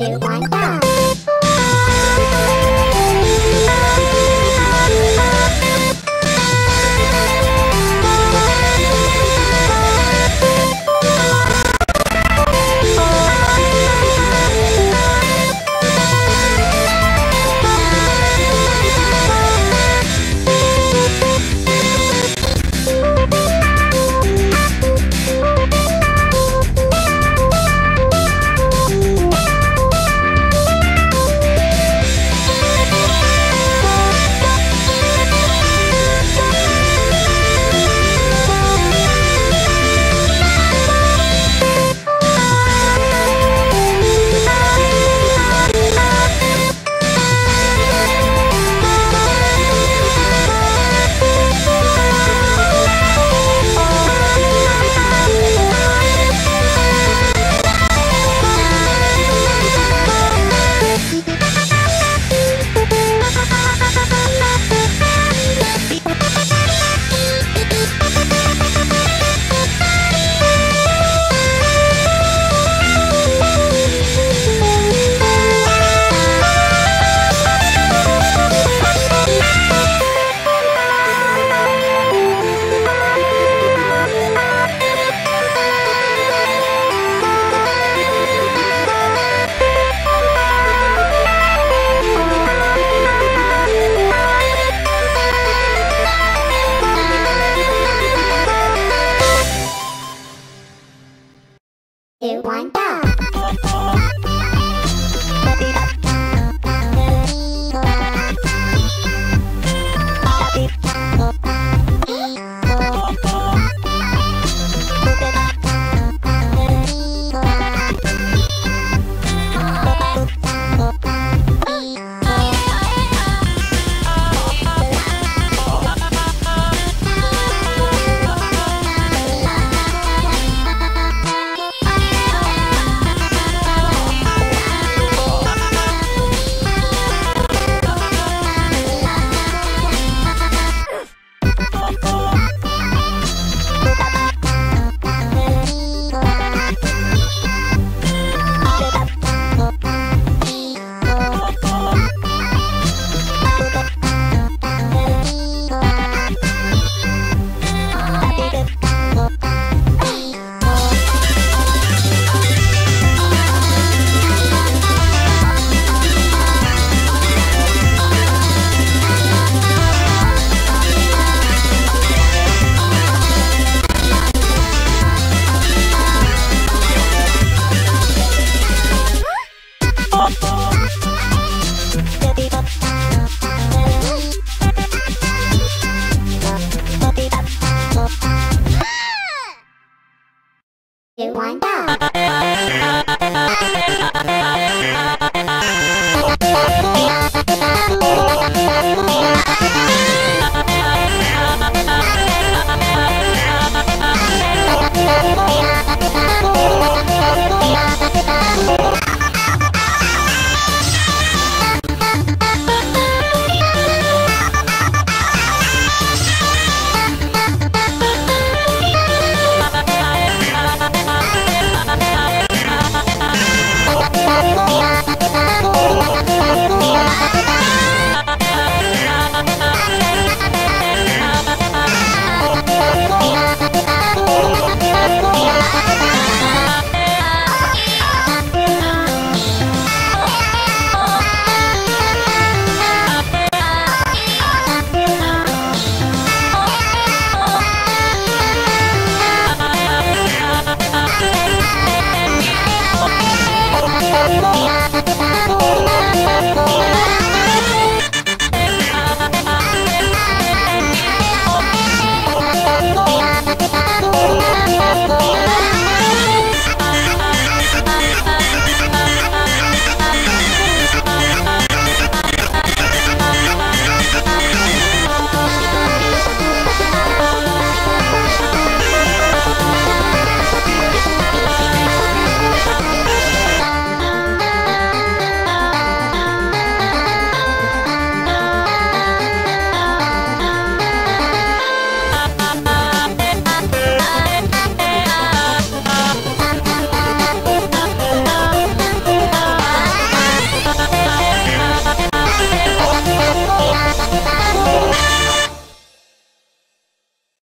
you one, go!